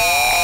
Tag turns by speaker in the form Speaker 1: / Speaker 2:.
Speaker 1: Oh!